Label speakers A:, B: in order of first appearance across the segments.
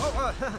A: Oh, uh,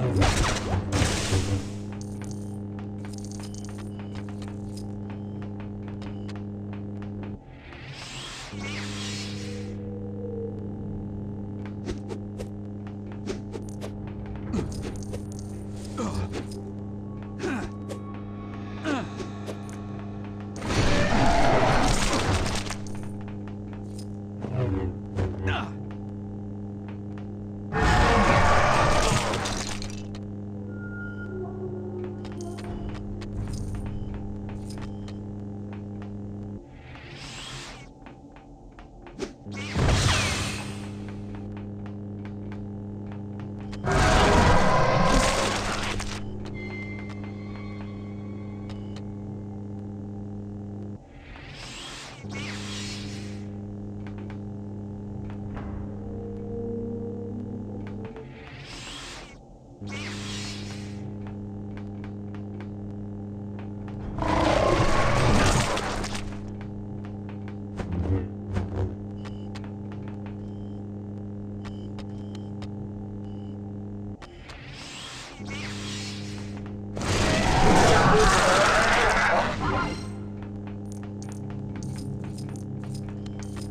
A: Ow!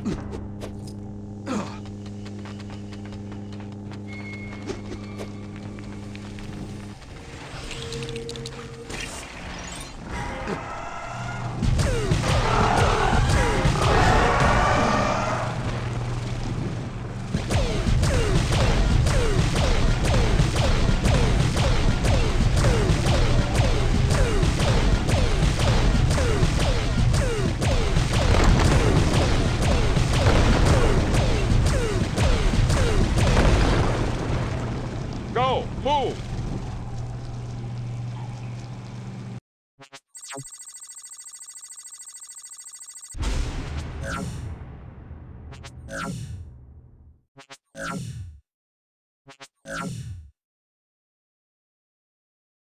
B: Yeah.